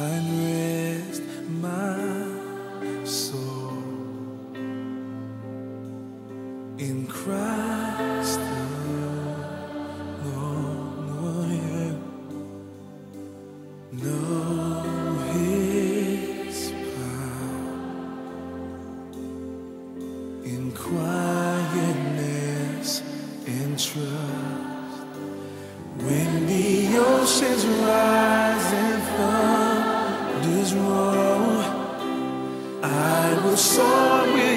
and rest my soul in Christ alone. Know His power in quietness and trust when the oceans rise. I will soar with.